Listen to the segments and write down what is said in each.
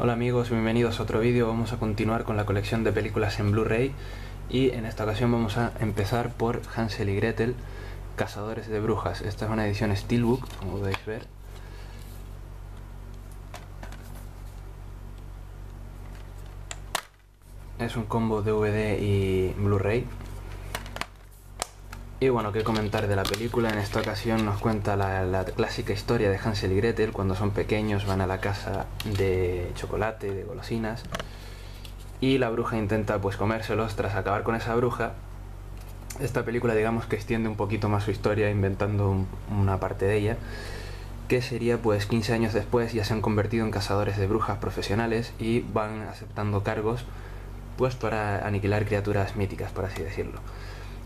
Hola amigos, bienvenidos a otro vídeo. Vamos a continuar con la colección de películas en Blu-ray y en esta ocasión vamos a empezar por Hansel y Gretel, Cazadores de Brujas. Esta es una edición Steelbook, como podéis ver. Es un combo DVD y Blu-ray. Y bueno, qué comentar de la película. En esta ocasión nos cuenta la, clásica historia de Hansel y Gretel. Cuando son pequeños van a la casa de chocolate, de golosinas. Y la bruja intenta pues comérselos tras acabar con esa bruja. Esta película digamos que extiende un poquito más su historia inventando una parte de ella. Que sería pues 15 años después ya se han convertido en cazadores de brujas profesionales y van aceptando cargos pues para aniquilar criaturas míticas, por así decirlo.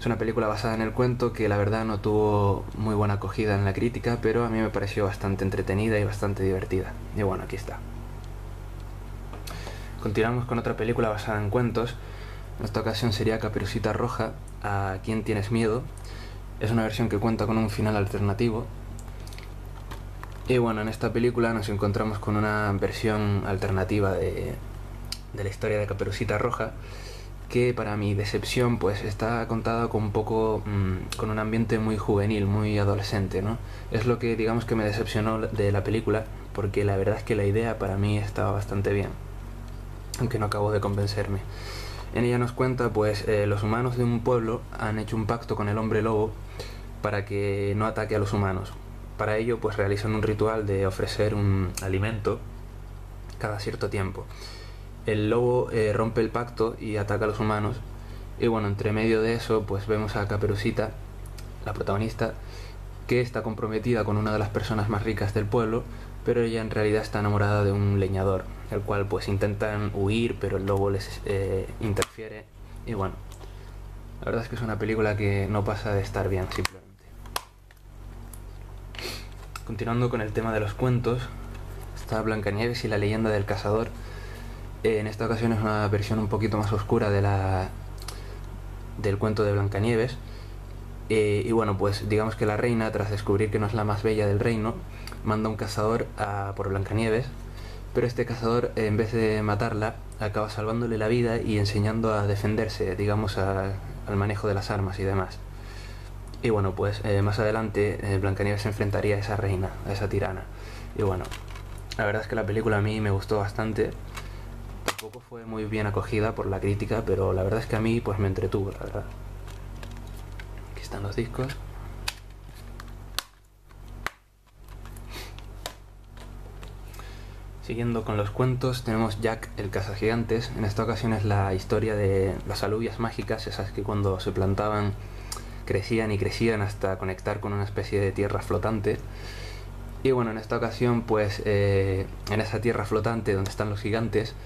Es una película basada en el cuento que la verdad no tuvo muy buena acogida en la crítica, pero a mí me pareció bastante entretenida y bastante divertida. Y bueno, aquí está. Continuamos con otra película basada en cuentos. En esta ocasión sería Caperucita Roja, ¿A quién tienes miedo? Es una versión que cuenta con un final alternativo. Y bueno, en esta película nos encontramos con una versión alternativa de, la historia de Caperucita Roja que para mi decepción pues está contada con un poco mm, con un ambiente muy juvenil, muy adolescente, ¿no? Es lo que digamos que me decepcionó de la película porque la verdad es que la idea para mí estaba bastante bien, aunque no acabó de convencerme. En ella nos cuenta pues eh, los humanos de un pueblo han hecho un pacto con el hombre lobo para que no ataque a los humanos. Para ello pues realizan un ritual de ofrecer un alimento cada cierto tiempo el lobo eh, rompe el pacto y ataca a los humanos. Y bueno, entre medio de eso, pues vemos a Caperucita, la protagonista, que está comprometida con una de las personas más ricas del pueblo, pero ella en realidad está enamorada de un leñador, el cual pues intentan huir, pero el lobo les eh, interfiere. Y bueno, la verdad es que es una película que no pasa de estar bien, simplemente. Continuando con el tema de los cuentos, está Blancanieves y la leyenda del cazador, en esta ocasión es una versión un poquito más oscura de la, del cuento de Blancanieves. Eh, y bueno, pues digamos que la reina, tras descubrir que no es la más bella del reino, manda un cazador por Blancanieves, pero este cazador, en vez de matarla, acaba salvándole la vida y enseñando a defenderse, digamos, al manejo de las armas y demás. Y bueno, pues eh, más adelante eh, Blancanieves se enfrentaría a esa reina, a esa tirana. Y bueno, la verdad es que la película a mí me gustó bastante tampoco fue muy bien acogida por la crítica, pero la verdad es que a mí pues me entretuvo, la verdad. Aquí están los discos. Siguiendo con los cuentos, tenemos Jack el cazagigantes. En esta ocasión es la historia de las alubias mágicas, esas que cuando se plantaban crecían y crecían hasta conectar con una especie de tierra flotante. Y bueno, en esta ocasión, pues eh, en esa tierra flotante donde están los gigantes,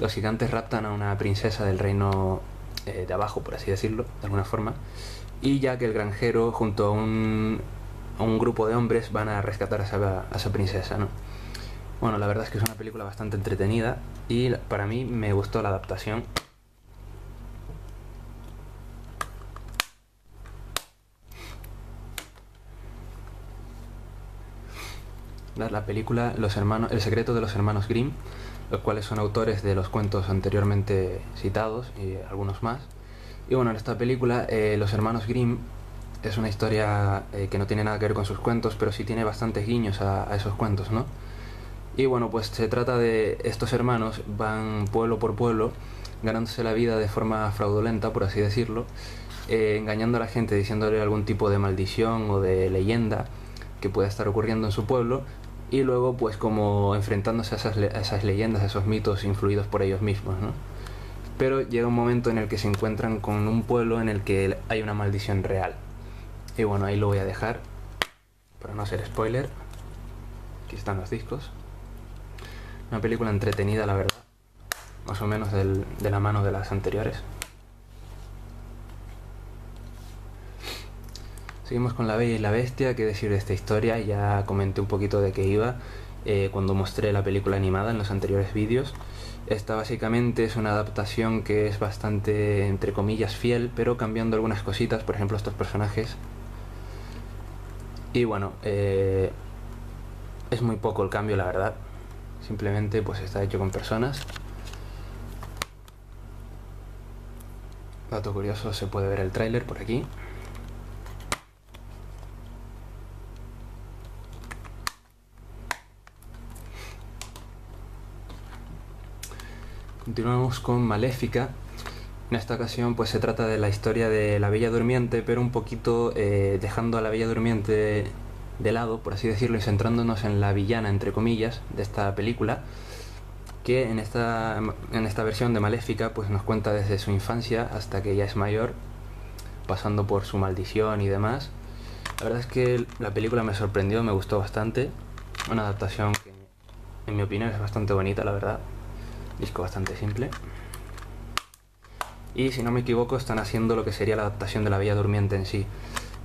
los gigantes raptan a una princesa del reino eh, de abajo, por así decirlo, de alguna forma, y ya que el granjero junto a un, grupo de hombres van a rescatar a esa, princesa, ¿no? Bueno, la verdad es que es una película bastante entretenida y para mí me gustó la adaptación. La película Los hermanos, El secreto de los hermanos Grimm los cuales son autores de los cuentos anteriormente citados y algunos más. Y bueno, en esta película eh, Los Hermanos Grimm es una historia eh, que no tiene nada que ver con sus cuentos, pero sí tiene bastantes guiños a, esos cuentos, ¿no? Y bueno, pues se trata de estos hermanos, van pueblo por pueblo, ganándose la vida de forma fraudulenta, por así decirlo, eh, engañando a la gente, diciéndole algún tipo de maldición o de leyenda que pueda estar ocurriendo en su pueblo, y luego pues como enfrentándose a esas, leyendas, a esos mitos influidos por ellos mismos, ¿no? Pero llega un momento en el que se encuentran con un pueblo en el que hay una maldición real. Y bueno, ahí lo voy a dejar, para no hacer spoiler. Aquí están los discos. Una película entretenida, la verdad. Más o menos de la mano de las anteriores. Seguimos con La Bella y la Bestia, qué decir de esta historia, ya comenté un poquito de qué iba eh, cuando mostré la película animada en los anteriores vídeos. Esta básicamente es una adaptación que es bastante, entre comillas, fiel, pero cambiando algunas cositas, por ejemplo estos personajes. Y bueno, eh, es muy poco el cambio, la verdad. simplemente pues está hecho con personas. Dato curioso, se puede ver el tráiler por aquí. Continuamos con Maléfica. En esta ocasión pues se trata de la historia de la Bella Durmiente, pero un poquito eh, dejando a la Bella Durmiente de lado, por así decirlo, y centrándonos en la villana, entre comillas, de esta película, que en esta, en esta versión de Maléfica pues nos cuenta desde su infancia hasta que ya es mayor, pasando por su maldición y demás. La verdad es que la película me sorprendió, me gustó bastante. Una adaptación que, en mi opinión, es bastante bonita, la verdad. Disco bastante simple. Y si no me equivoco, están haciendo lo que sería la adaptación de La Bella Durmiente en sí.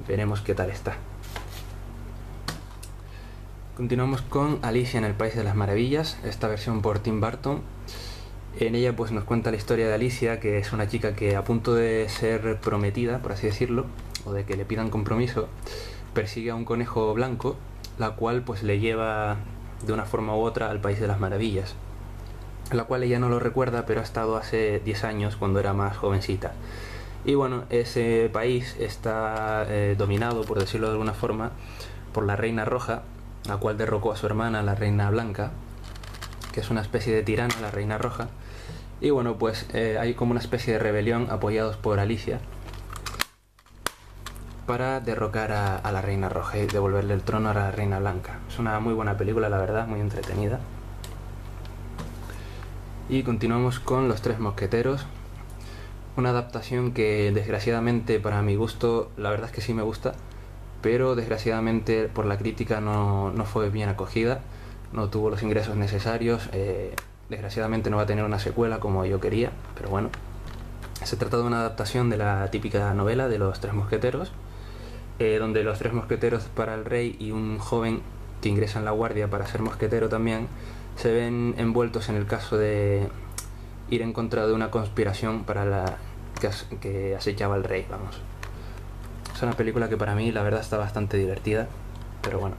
Veremos qué tal está. Continuamos con Alicia en el País de las Maravillas, esta versión por Tim Burton. En ella pues nos cuenta la historia de Alicia, que es una chica que a punto de ser prometida, por así decirlo, o de que le pidan compromiso, persigue a un conejo blanco, la cual pues le lleva de una forma u otra al País de las Maravillas, la cual ella no lo recuerda, pero ha estado hace 10 años cuando era más jovencita. Y bueno, ese país está eh, dominado, por decirlo de alguna forma, por la Reina Roja, la cual derrocó a su hermana, la Reina Blanca, que es una especie de tirana, la Reina Roja. Y bueno, pues eh, hay como una especie de rebelión apoyados por Alicia para derrocar a, la Reina Roja y devolverle el trono a la Reina Blanca. Es una muy buena película, la verdad, muy entretenida. Y continuamos con Los Tres Mosqueteros, una adaptación que desgraciadamente para mi gusto, la verdad es que sí me gusta, pero desgraciadamente por la crítica no, fue bien acogida, no tuvo los ingresos necesarios, eh, desgraciadamente no va a tener una secuela como yo quería, pero bueno. Se trata de una adaptación de la típica novela de los tres mosqueteros, eh, donde los tres mosqueteros para el rey y un joven que ingresa en la guardia para ser mosquetero también se ven envueltos en el caso de ir en contra de una conspiración para la que, acechaba al rey, vamos. Es una película que para mí la verdad está bastante divertida, pero bueno,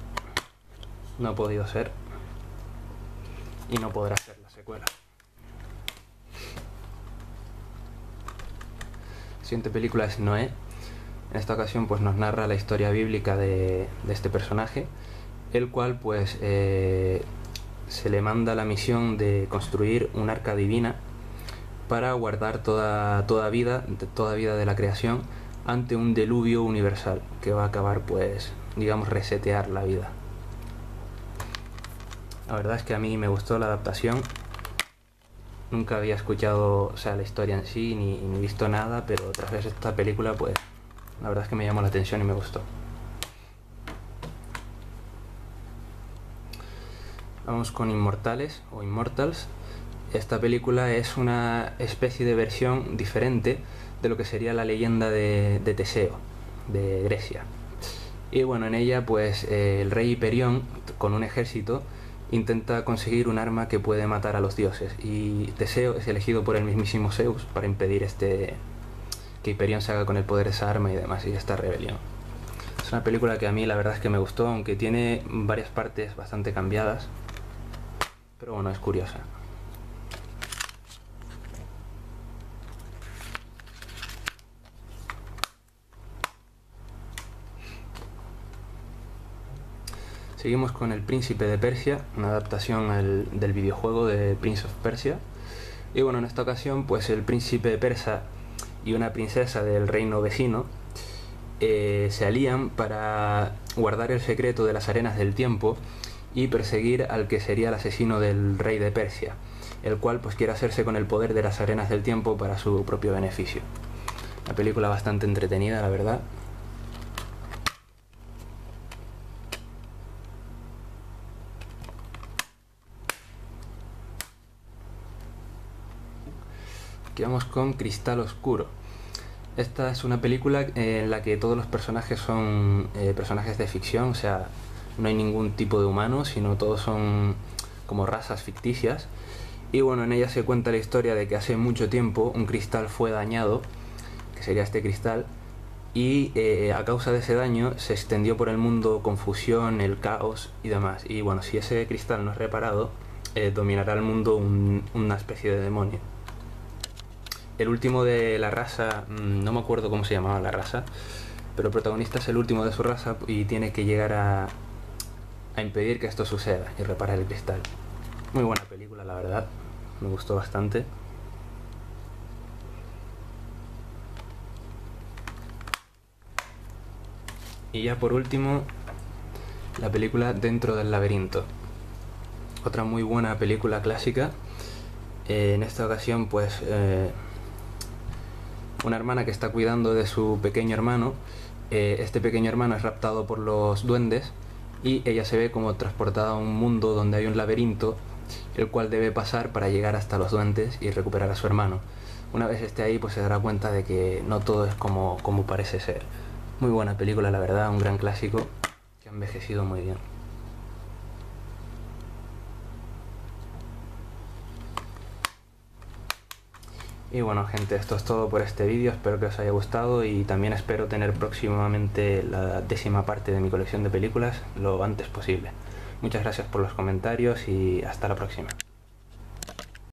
no ha podido ser y no podrá ser la secuela. La siguiente película es Noé. En esta ocasión pues nos narra la historia bíblica de, este personaje, el cual pues eh, se le manda la misión de construir un arca divina para guardar toda, toda vida, toda vida de la creación ante un deluvio universal que va a acabar, pues, digamos, resetear la vida. La verdad es que a mí me gustó la adaptación. Nunca había escuchado, o sea, la historia en sí, ni, ni visto nada, pero tras ver esta película, pues, la verdad es que me llamó la atención y me gustó. Vamos con Inmortales o Immortals. Esta película es una especie de versión diferente de lo que sería la leyenda de, Teseo, de Grecia. Y bueno, en ella pues eh, el rey Hiperión, con un ejército, intenta conseguir un arma que puede matar a los dioses. Y Teseo es elegido por el mismísimo Zeus para impedir este que Hiperión se haga con el poder esa arma y demás, y esta rebelión. Es una película que a mí la verdad es que me gustó, aunque tiene varias partes bastante cambiadas. Pero bueno, es curiosa. Seguimos con El Príncipe de Persia, una adaptación del videojuego de Prince of Persia. Y bueno, en esta ocasión, pues el príncipe persa y una princesa del reino vecino eh, se alían para guardar el secreto de las arenas del tiempo y perseguir al que sería el asesino del rey de Persia, el cual pues quiere hacerse con el poder de las arenas del tiempo para su propio beneficio. Una película bastante entretenida, la verdad, vamos con Cristal Oscuro. Esta es una película en la que todos los personajes son eh, personajes de ficción, o sea, no hay ningún tipo de humano, sino todos son como razas ficticias. Y bueno, en ella se cuenta la historia de que hace mucho tiempo un cristal fue dañado, que sería este cristal, y eh, a causa de ese daño se extendió por el mundo confusión, el caos y demás. Y bueno, si ese cristal no es reparado, eh, dominará el mundo una especie de demonio. El último de la raza, mm, no me acuerdo cómo se llamaba la raza, pero el protagonista es el último de su raza y tiene que llegar a, a impedir que esto suceda y reparar el cristal. Muy buena película, la verdad. Me gustó bastante. Y ya por último, la película Dentro del laberinto. Otra muy buena película clásica. Eh, en esta ocasión, pues, eh, una hermana que está cuidando de su pequeño hermano. Eh, este pequeño hermano es raptado por los duendes y ella se ve como transportada a un mundo donde hay un laberinto el cual debe pasar para llegar hasta los duendes y recuperar a su hermano. Una vez esté ahí, pues se dará cuenta de que no todo es como, como parece ser. Muy buena película, la verdad, un gran clásico que ha envejecido muy bien. Y bueno gente, esto es todo por este vídeo, espero que os haya gustado y también espero tener próximamente la décima parte de mi colección de películas lo antes posible. Muchas gracias por los comentarios y hasta la próxima.